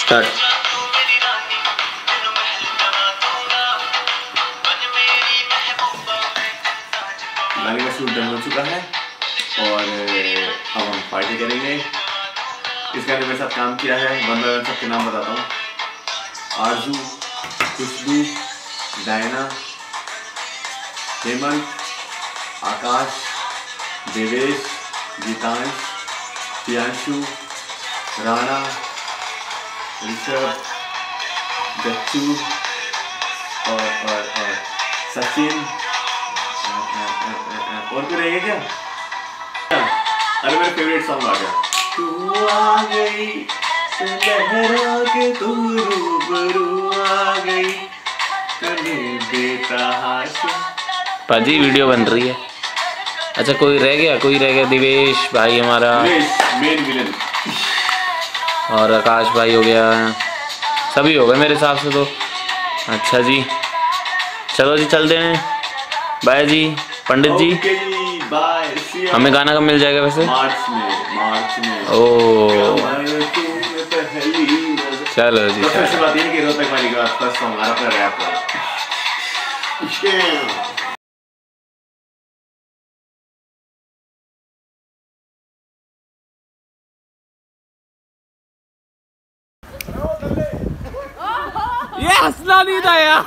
Start गाने का shoot done हो चुका है और अब हम पार्टी करेंगे। इस गाने में साथ काम किया है। वन बाय वन सबके नाम बताता हूँ। आरज़ू, खुशबू, डायना, हेमंत, आकाश, देवेश, गीतांश, प्रियांशु राणा ऋषभ बच्चू और और और सचिन और कोई रहेगा क्या अरे मेरा फेवरेट सॉन्ग आ गया तू आ गई लहरा के तू रूबरू आ गई पाजी वीडियो बन रही है अच्छा कोई रह गया कोई रह गया दिवेश भाई हमारा मेन विलन और आकाश भाई हो गया सभी हो गए मेरे हिसाब से तो। अच्छा जी। चलो जी चलते हैं। बाय जी पंडित जी। हमें गाना कब मिल जाएगा वैसे? मार्च में मार्च में। ओ। पहली नज़र चलो जी चलो। Yes, Lalita यार।